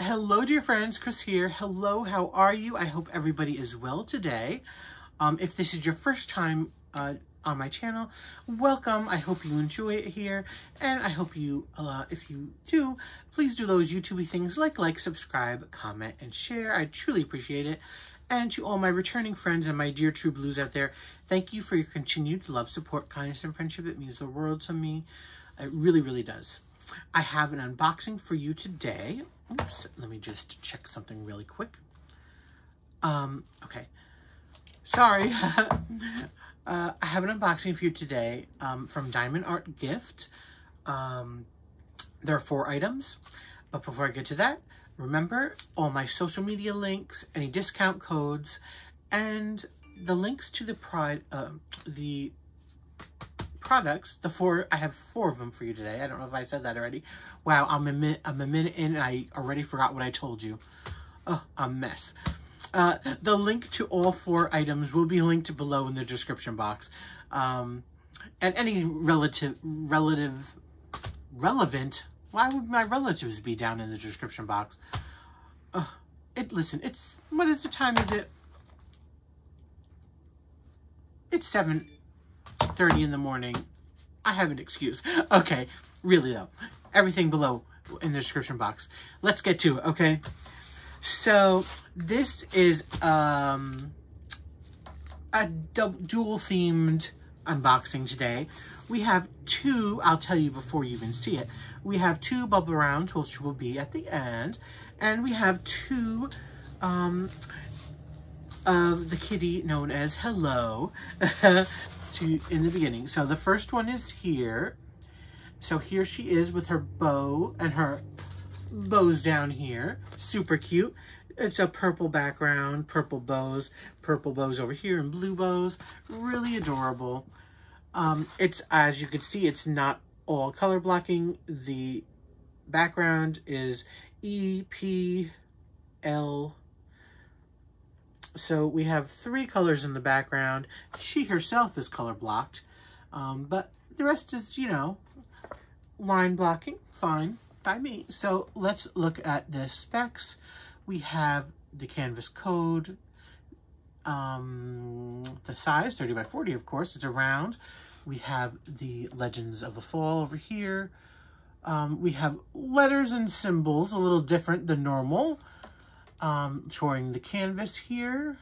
Hello, dear friends. Chris here. Hello, how are you? I hope everybody is well today. Um, if this is your first time uh, on my channel, welcome. I hope you enjoy it here. And I hope you, uh, if you do, please do those YouTube things like like, subscribe, comment, and share. I truly appreciate it. And to all my returning friends and my dear true blues out there, thank you for your continued love, support, kindness, and friendship. It means the world to me. It really, really does. I have an unboxing for you today. Oops, let me just check something really quick. Um, okay. Sorry. uh, I have an unboxing for you today um, from Diamond Art Gift. Um, there are four items. But before I get to that, remember all my social media links, any discount codes, and the links to the pride, uh, the products, the four, I have four of them for you today. I don't know if I said that already. Wow, I'm a minute, I'm a minute in and I already forgot what I told you. Oh, a mess. Uh, the link to all four items will be linked below in the description box. Um, and any relative, relative, relevant, why would my relatives be down in the description box? Uh, it, listen, it's, what is the time is it? It's seven, 30 in the morning. I have an excuse. Okay, really though. Everything below in the description box. Let's get to it, okay? So, this is um, a dual-themed unboxing today. We have two, I'll tell you before you even see it, we have two bubble rounds, which will be at the end, and we have two um, of the kitty known as Hello. to in the beginning. So the first one is here. So here she is with her bow and her bows down here. Super cute. It's a purple background, purple bows, purple bows over here and blue bows. Really adorable. Um, it's, as you can see, it's not all color blocking. The background is E, P, L, so we have three colors in the background. She herself is color blocked, um, but the rest is, you know, line blocking, fine by me. So let's look at the specs. We have the canvas code, um, the size, 30 by 40, of course, it's a round. We have the Legends of the Fall over here. Um, we have letters and symbols, a little different than normal um, showing the canvas here.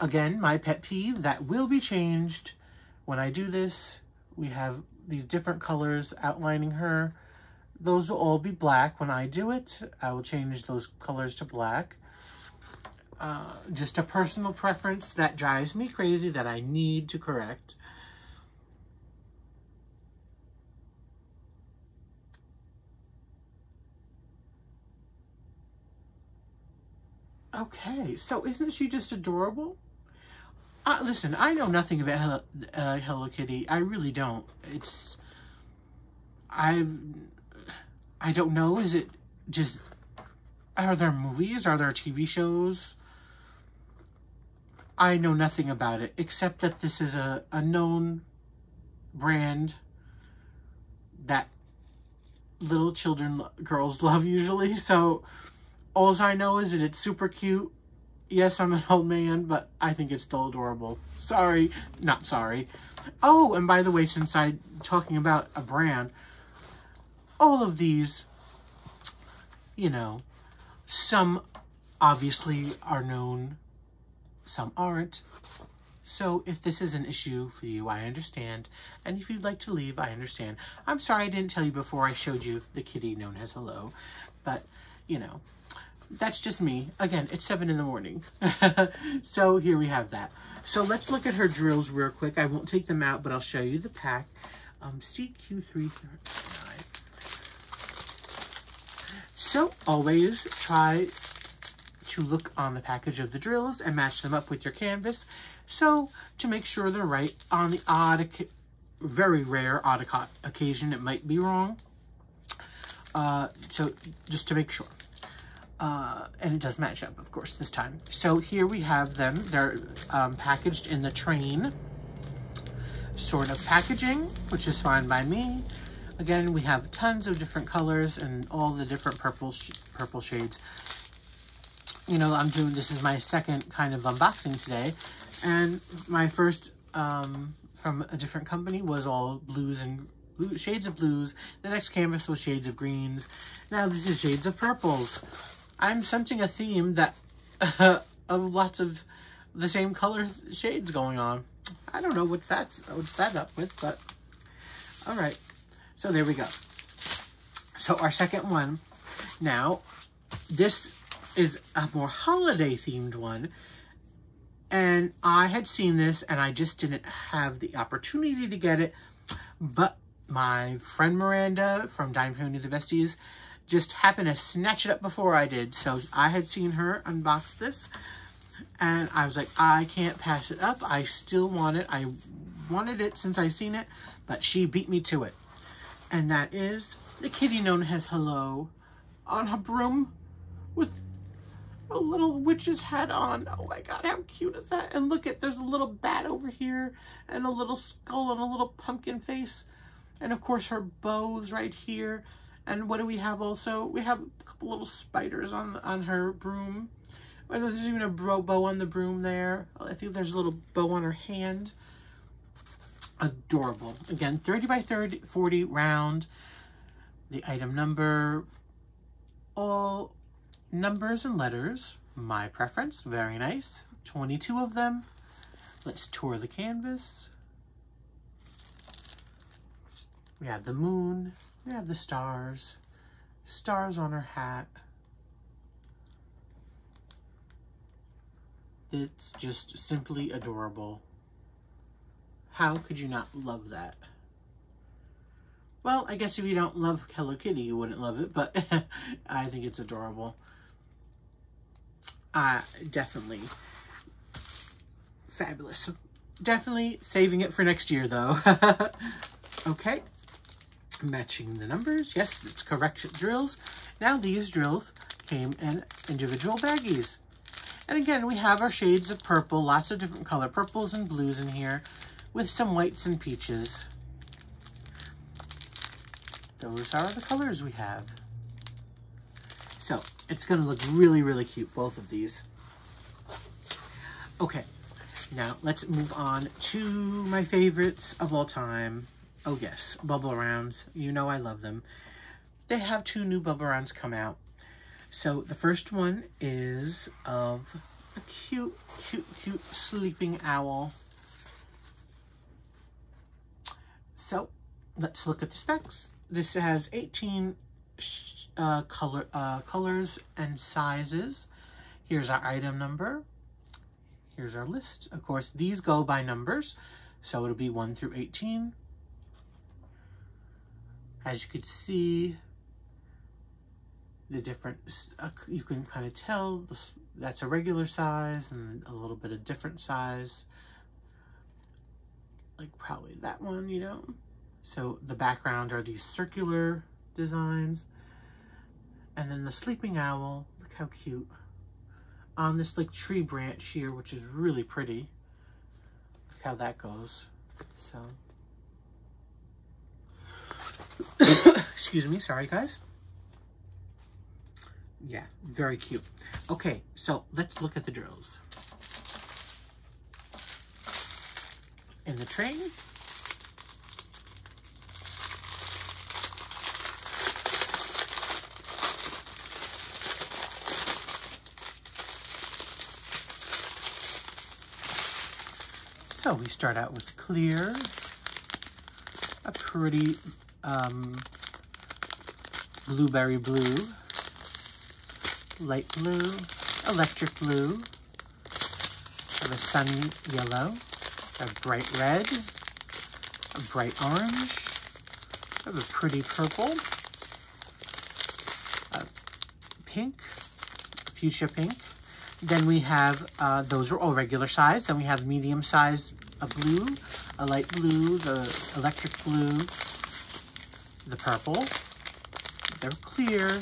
Again, my pet peeve, that will be changed when I do this. We have these different colors outlining her. Those will all be black when I do it. I will change those colors to black. Uh, just a personal preference that drives me crazy that I need to correct. Okay, so isn't she just adorable? Uh, listen, I know nothing about Hello, uh, Hello Kitty. I really don't. It's... I've... I don't know. Is it just... Are there movies? Are there TV shows? I know nothing about it, except that this is a, a known brand that little children, girls love usually. So all I know is that it's super cute. Yes, I'm an old man, but I think it's still adorable. Sorry. Not sorry. Oh, and by the way, since I'm talking about a brand, all of these, you know, some obviously are known, some aren't. So if this is an issue for you, I understand. And if you'd like to leave, I understand. I'm sorry I didn't tell you before I showed you the kitty known as Hello. But, you know, that's just me. Again, it's 7 in the morning. so here we have that. So let's look at her drills real quick. I won't take them out, but I'll show you the pack. Um, CQ339. So always try to look on the package of the drills and match them up with your canvas. So to make sure they're right on the odd, very rare odd occasion, it might be wrong. Uh, so just to make sure. Uh, and it does match up, of course, this time. So here we have them. They're um, packaged in the train sort of packaging, which is fine by me. Again, we have tons of different colors and all the different purple sh purple shades. You know, I'm doing, this is my second kind of unboxing today. And my first um, from a different company was all blues and blue, shades of blues. The next canvas was shades of greens. Now this is shades of purples. I'm sensing a theme that of lots of the same color shades going on. I don't know what's that, what's that up with, but all right. So there we go. So our second one. Now, this is a more holiday themed one. And I had seen this and I just didn't have the opportunity to get it. But my friend Miranda from Dime Pony The Besties just happened to snatch it up before I did. So I had seen her unbox this. And I was like, I can't pass it up. I still want it. I wanted it since I seen it. But she beat me to it. And that is the kitty known as Hello on her broom with a little witch's hat on. Oh my god, how cute is that? And look at, there's a little bat over here and a little skull and a little pumpkin face. And of course her bows right here. And what do we have also? We have a couple little spiders on on her broom. I know there's even a bro bow on the broom there. I think there's a little bow on her hand. Adorable. Again, 30 by 30, 40 round. The item number, all numbers and letters. My preference, very nice. 22 of them. Let's tour the canvas. We have the moon. We have the stars. Stars on her hat. It's just simply adorable. How could you not love that? Well, I guess if you don't love Hello Kitty, you wouldn't love it, but I think it's adorable. Uh, definitely fabulous. Definitely saving it for next year, though. okay. Matching the numbers. Yes, it's correct drills. Now, these drills came in individual baggies. And again, we have our shades of purple, lots of different color purples and blues in here, with some whites and peaches. Those are the colors we have. So it's to look really, really cute, both of these. Okay, now let's move on to my favorites of all time. Oh yes, bubble rounds. You know I love them. They have two new bubble rounds come out. So the first one is of a cute, cute, cute sleeping owl. So let's look at the specs. This has 18 uh, color uh, colors and sizes. Here's our item number. Here's our list. Of course, these go by numbers, so it'll be 1 through 18. As you can see, the different, uh, you can kind of tell that's a regular size and a little bit of different size. Like probably that one, you know. So the background are these circular designs. And then the sleeping owl, look how cute. On this like tree branch here, which is really pretty. Look how that goes. So, excuse me, sorry guys. Yeah, very cute. Okay, so let's look at the drills. In the train, So we start out with clear, a pretty um, blueberry blue, light blue, electric blue, a sun yellow, a bright red, a bright orange, a pretty purple, a pink, fuchsia pink, then we have, uh, those are all regular size. Then we have medium size, a blue, a light blue, the electric blue, the purple. They're clear.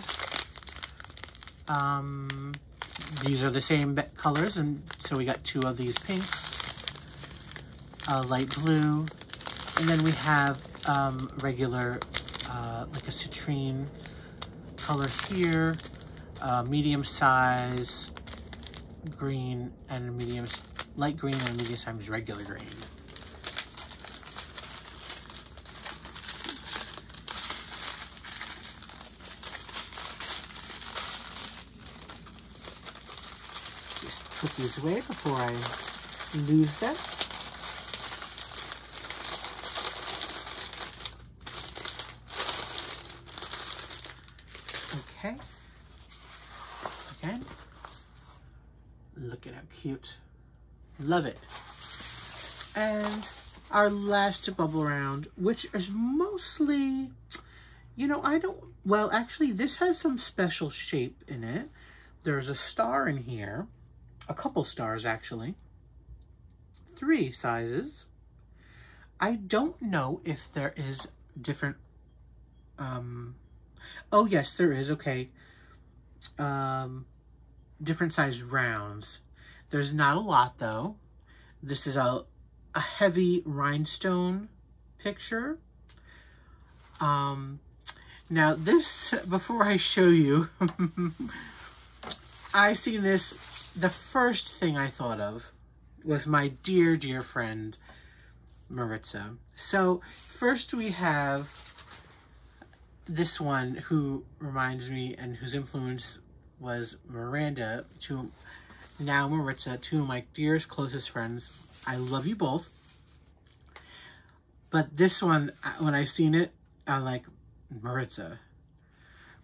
Um, these are the same colors, and so we got two of these pinks, a light blue, and then we have um, regular uh, like a citrine color here, uh, medium size green and medium, light green and medium size regular green. Just put these away before I lose them. Okay. Again. Look at how cute. Love it. And our last bubble round, which is mostly, you know, I don't, well, actually, this has some special shape in it. There's a star in here, a couple stars, actually. Three sizes. I don't know if there is different, um, oh, yes, there is, okay. Um, different size rounds. There's not a lot though. This is a, a heavy rhinestone picture. Um, now this, before I show you, I seen this, the first thing I thought of was my dear, dear friend, Maritza. So first we have this one who reminds me and whose influence was Miranda, to now Maritza, two of my dearest, closest friends. I love you both. But this one, uh, when I seen it, I'm like, Maritza.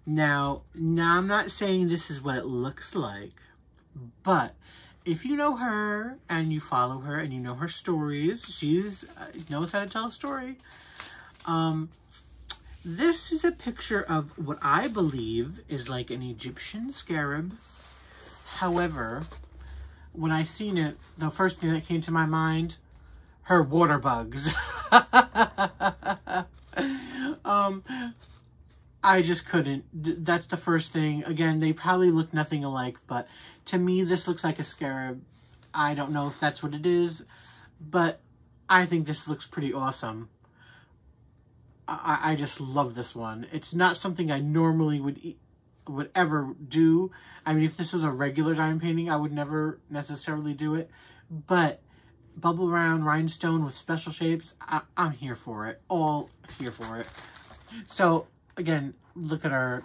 Now, now I'm not saying this is what it looks like, but if you know her and you follow her and you know her stories, she's uh, knows how to tell a story. Um, this is a picture of what I believe is like an Egyptian scarab. However, when I seen it, the first thing that came to my mind, her water bugs. um, I just couldn't. That's the first thing. Again, they probably look nothing alike, but to me, this looks like a scarab. I don't know if that's what it is, but I think this looks pretty awesome. I, I just love this one. It's not something I normally would eat, would ever do. I mean, if this was a regular diamond painting, I would never necessarily do it. But bubble round rhinestone with special shapes, I, I'm here for it. All here for it. So, again, look at our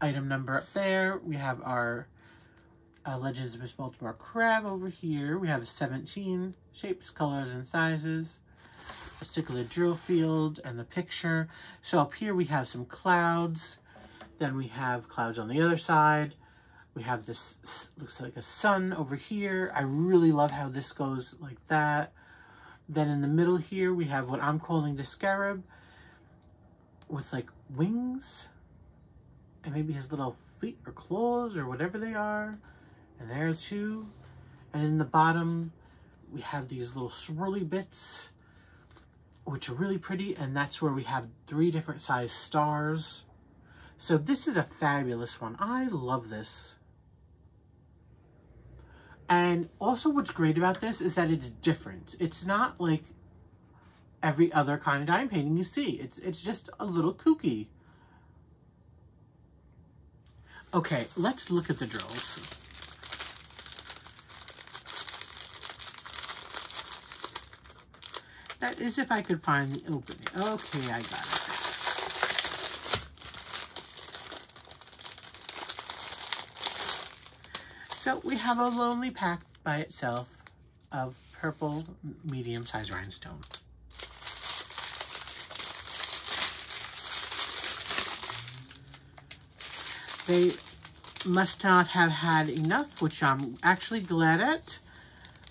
item number up there. We have our uh, Legends of Miss Baltimore Crab over here. We have 17 shapes, colors, and sizes A particular drill field and the picture. So up here we have some clouds. Then we have clouds on the other side. We have this, looks like a sun over here. I really love how this goes like that. Then in the middle here, we have what I'm calling the scarab with like wings and maybe his little feet or claws or whatever they are. And there too. And in the bottom, we have these little swirly bits which are really pretty, and that's where we have three different size stars. So this is a fabulous one. I love this. And also what's great about this is that it's different. It's not like every other kind of diamond painting you see. It's, it's just a little kooky. Okay, let's look at the drills. That is if I could find the opening. Okay, I got it. So we have a lonely pack by itself of purple medium-sized rhinestone. They must not have had enough, which I'm actually glad at,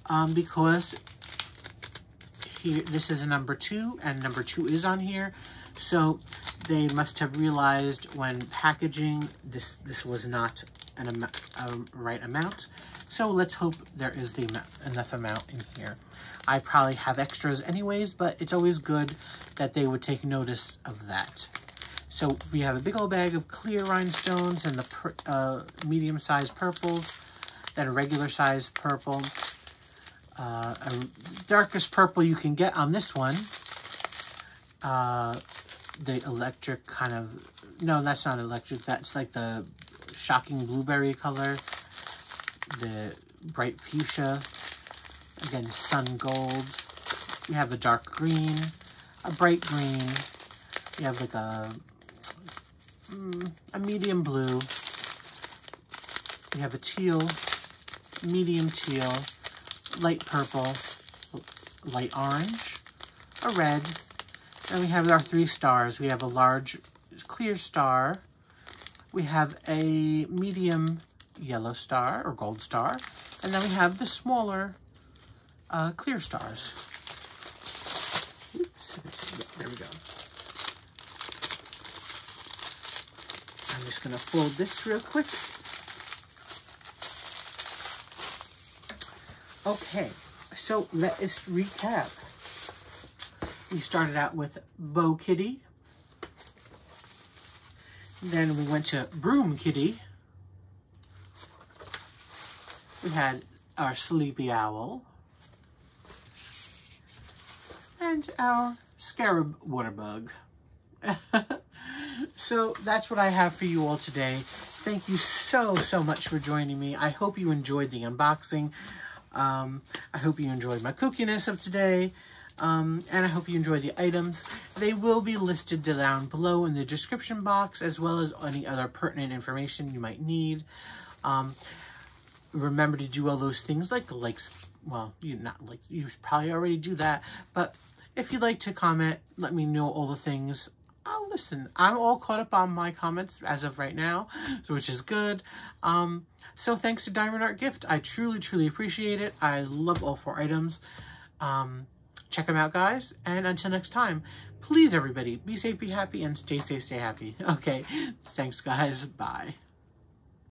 um, because here, this is a number two, and number two is on here. So they must have realized when packaging, this, this was not an a right amount. So let's hope there is the enough amount in here. I probably have extras anyways, but it's always good that they would take notice of that. So we have a big old bag of clear rhinestones and the uh, medium-sized purples, then a regular-sized purple, uh, a darkest purple you can get on this one. Uh, the electric kind of, no, that's not electric. That's like the shocking blueberry color. The bright fuchsia. Again, sun gold. We have a dark green, a bright green. We have like a, mm, a medium blue. We have a teal, medium teal, light purple, light orange, a red, and we have our three stars. We have a large clear star. We have a medium yellow star or gold star. And then we have the smaller uh, clear stars. Oops. There we go. I'm just to fold this real quick. Okay, so let us recap. We started out with Bow Kitty. Then we went to Broom Kitty. We had our Sleepy Owl. And our Scarab Waterbug. so that's what I have for you all today. Thank you so, so much for joining me. I hope you enjoyed the unboxing. Um, I hope you enjoyed my kookiness of today. Um, and I hope you enjoy the items. They will be listed down below in the description box, as well as any other pertinent information you might need. Um, remember to do all those things like the likes. Well, you not like you probably already do that, but if you'd like to comment, let me know all the things. I'll listen. I'm all caught up on my comments as of right now, so which is good. Um, so thanks to Diamond Art Gift. I truly, truly appreciate it. I love all four items. Um, check them out, guys. And until next time, please, everybody, be safe, be happy, and stay safe, stay happy. Okay, thanks, guys. Bye.